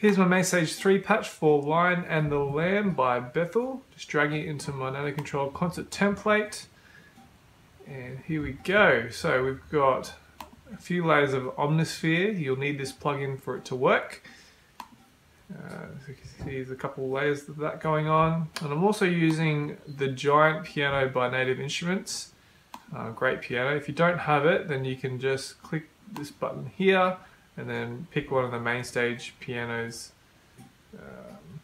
Here's my Mainstage 3 patch for Lion and the Lamb by Bethel. Just dragging it into my nanoKONTROL concert template. And here we go. So we've got a few layers of Omnisphere. You'll need this plugin for it to work. Uh, so you can see there's a couple of layers of that going on. And I'm also using the Giant Piano by Native Instruments. Uh, great piano. If you don't have it, then you can just click this button here and then pick one of the Mainstage pianos um,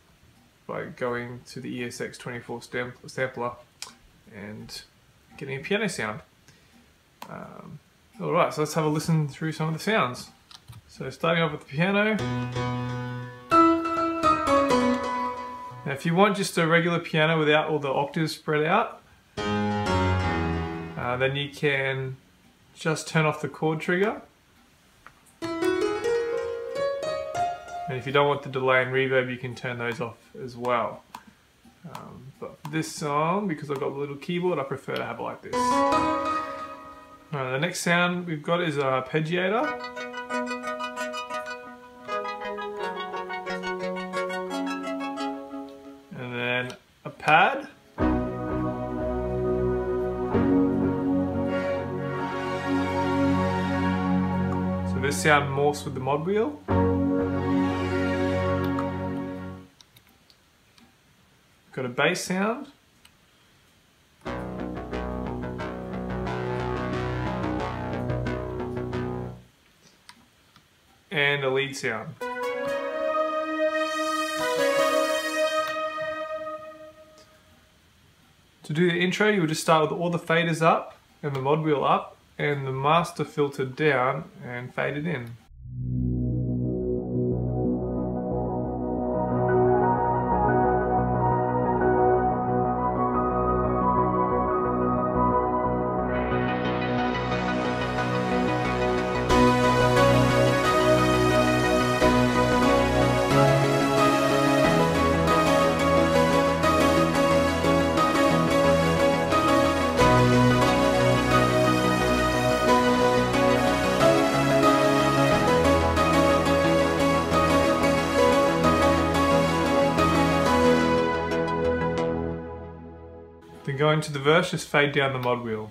by going to the ESX24 sampler and getting a piano sound. Um, Alright, so let's have a listen through some of the sounds. So starting off with the piano. Now if you want just a regular piano without all the octaves spread out, uh, then you can just turn off the chord trigger And if you don't want the delay and reverb, you can turn those off as well. Um, but this song, because I've got the little keyboard, I prefer to have it like this. Right, the next sound we've got is a arpeggiator. And then a pad. So this sound morphs with the mod wheel. Got a bass sound. And a lead sound. To do the intro, you would just start with all the faders up and the mod wheel up and the master filter down and fade it in. Then go into the verse, just fade down the mod wheel.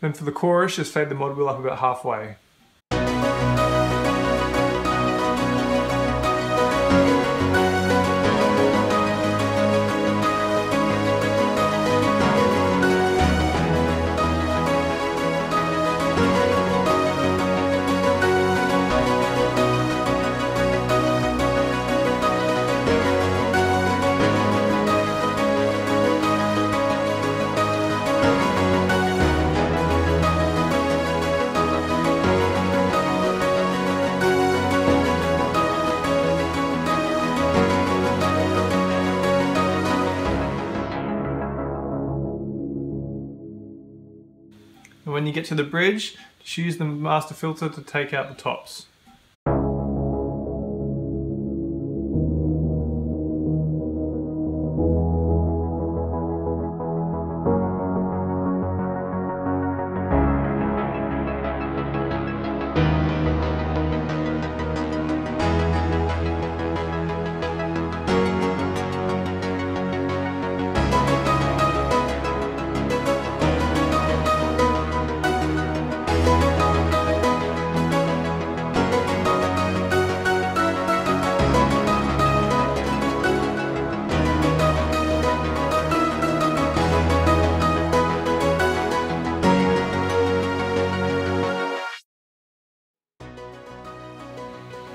Then for the chorus, just fade the mod wheel up about halfway. And when you get to the bridge, just use the master filter to take out the tops.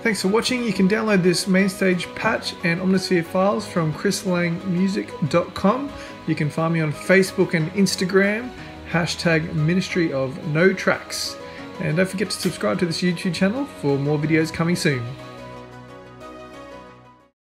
Thanks for watching. You can download this Mainstage patch and Omnisphere files from chrislangmusic.com. You can find me on Facebook and Instagram, hashtag Ministry of No Tracks. And don't forget to subscribe to this YouTube channel for more videos coming soon.